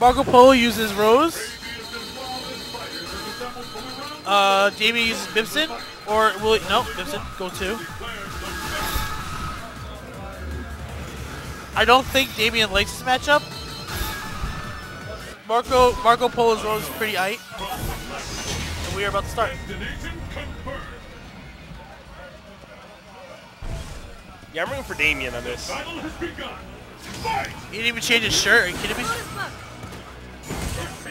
Marco Polo uses Rose. Uh, Jamie uses Bibson. Or will it, no, Bibson, go two. I don't think Damian likes this matchup. Marco Marco Polo's Rose is pretty aight. And we are about to start. Yeah, I'm rooting for Damian on this. He didn't even change his shirt. Are you kidding me?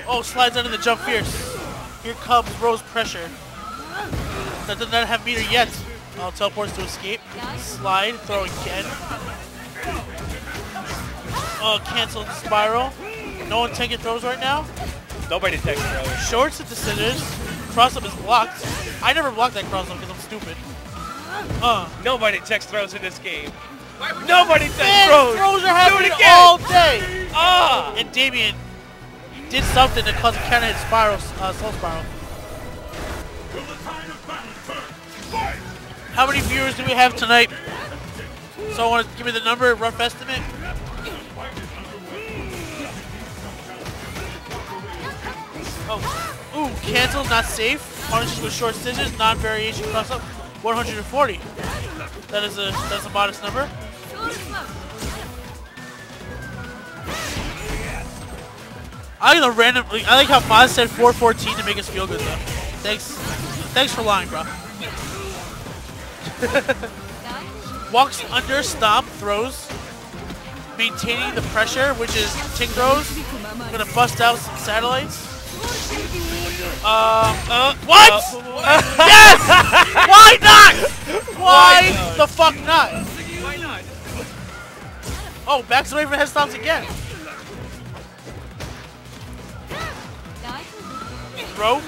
Oh, slides under the jump fierce. Here comes Rose pressure. That does not have meter yet. Oh, teleports to escape. Slide, throw again. Oh, cancel the spiral. No one taking throws right now. Nobody text throws. Shorts at the scissors. Cross up is blocked. I never blocked that cross up because I'm stupid. Uh. Nobody text throws in this game. Nobody Man, throws. throws are happening all day. Ah! And Damian did something to cause a counter hit spiral, uh, slow spiral. How many viewers do we have tonight? So I want to give me the number, rough estimate. Oh, ooh, cancel, not safe. Punishes with short scissors, non-variation cross up, 140. That is a that's a modest number. I like the random. I like how Maz said 414 to make us feel good though. Thanks, thanks for lying, bro. Walks under, stomp, throws, maintaining the pressure, which is tick throws. Gonna bust out some satellites. Um, uh, what? yes! Why not? Why not? the fuck not? Why not? Oh, backs away from head stomps again. Throw.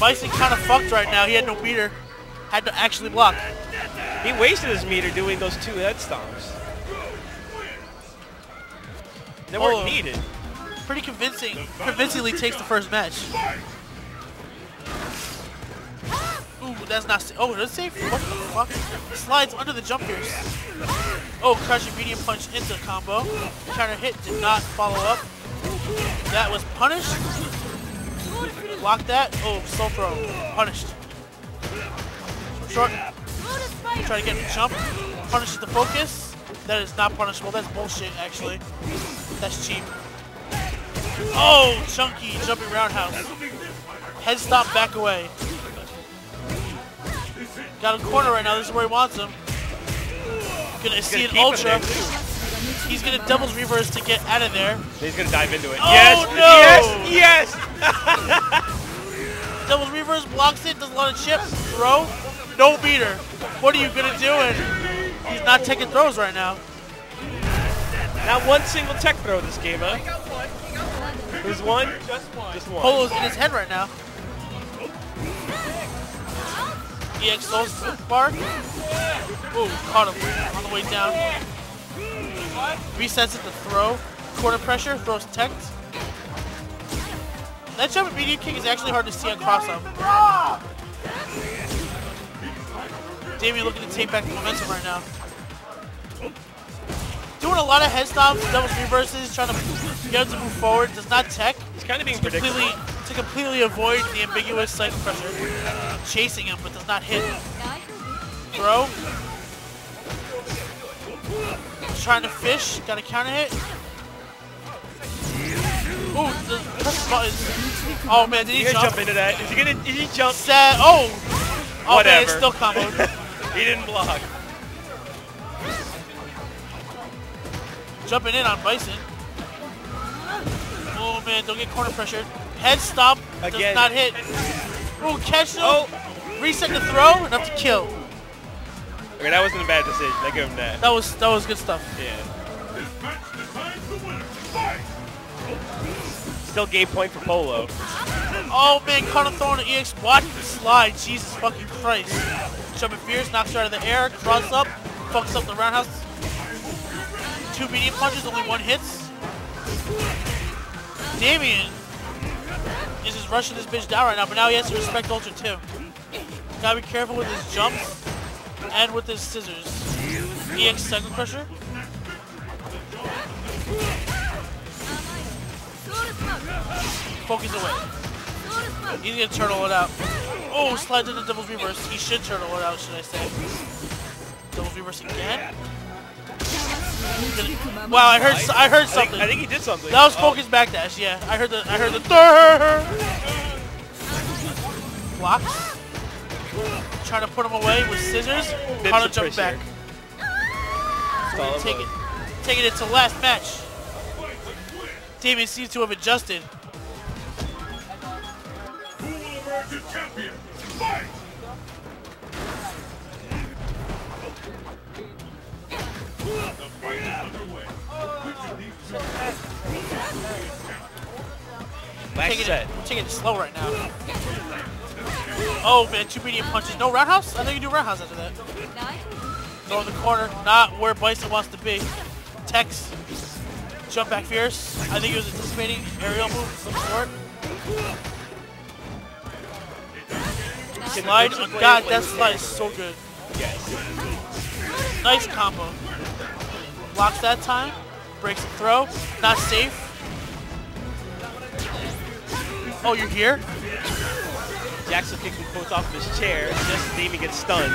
Bison kind of fucked right now. He had no meter. Had to actually block. He wasted his meter doing those two head stomps. They weren't Oh. needed. Pretty convincing. Convincingly takes the first match. Ooh, that's not safe. Oh, that's safe? What the fuck? Slides under the jump fierce. Oh, crushing medium punch into combo. Counter hit did not follow up. That was punished. Block that. Oh, slow throw. Punished. Short. Try to get the jump. Punishes the focus. That is not punishable. That's bullshit, actually. That's cheap. Oh, chunky jumping roundhouse. Head stomp, back away. Got a corner right now. This is where he wants him. Gonna see an ultra. He's gonna Devil's Reverse to get out of there. He's gonna dive into it. Oh, yes! no! Yes! Yes! Devil's Reverse blocks it. Does a lot of chip. Throw. No beater. What are you gonna do? And he's not taking throws right now. Not one single tech throw this game, huh? Who's one? Just one. Just one. Polo's in his head right now. EX Soul bar. Ooh, caught him on the way down. Resets it to throw. Corner pressure, throws tech. That jump medium kick is actually hard to see on cross up. Damian looking to take back the momentum right now. Doing a lot of head stomps, Devil's Reverses, trying to get him to move forward. Does not tech He's kind of being completely predictable. to completely avoid the ambiguous cycle pressure. Chasing him, but does not hit. Throw. Trying to fish. Got a counter hit. Ooh, the. Oh man, did he He's gonna jump? jump into that. Is he gonna? Is he jump? Sad. Oh. Oh man, it's still comboed. He didn't block. Jumping in on Bison. Oh man, don't get corner pressured. Head stomp does Again. not hit. Ooh, catch him. Oh. Reset the throw, enough to kill. Okay, that wasn't a bad decision. I give him that. That was that was good stuff. Yeah. Still game point for Polo. Oh man, him throwing an EX. Watch the slide. Jesus fucking Christ. Jumping fierce, knocks her out of the air, cross up, fucks up the roundhouse. Two medium punches, only one hits. Damian is just rushing this bitch down right now, but now he has to respect Ultra too. Gotta be careful with his jumps and with his scissors. EX Psycho Crusher. Focus away. He's gonna turtle it out. Oh, slides into Devil's Reverse. He should turtle it out, should I say. Devil's Reverse again? Wow, I heard I heard I think, something. I think he did something. That was Oh, focus backdash, yeah. I heard the I heard the third blocks. Trying to put him away with scissors. Counter of jump back. Follow Take it taking it to last match. Damian seems to have adjusted. Taking it, taking it slow right now. Oh man, two medium punches. No roundhouse? I think you do roundhouse after that. Throw in the corner, not where Bison wants to be. Tex, jump back fierce. I think he was anticipating aerial move of some sort. Slide, god, that slide is so good. Nice combo. Blocks that time, breaks the throw, not safe. Oh, you're here? Jackson kicked him both off of his chair just as Damian get stunned.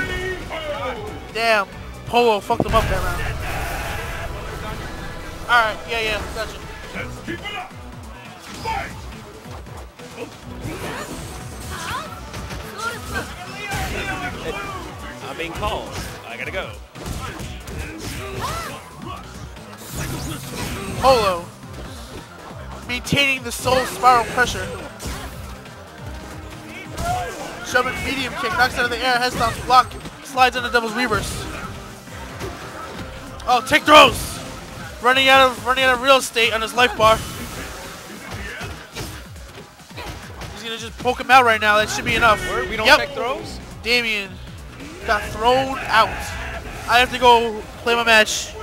Damn, Polo fucked him up that round. Alright, yeah, yeah, gotcha. Let's keep it up. Fight! I'm being called. I gotta go. Polo. Maintaining the soul spiral pressure. Shoving medium kick, knocks out of the air, head stomps, block, slides into devil's reverse. Oh, take throws! Running out of running out of real estate on his life bar. He's gonna just poke him out right now. That should be enough. We don't yep. check throws? Damian got thrown out. I have to go play my match.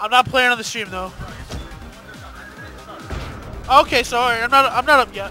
I'm not playing on the stream though. Okay, sorry, I'm not. I'm not up yet.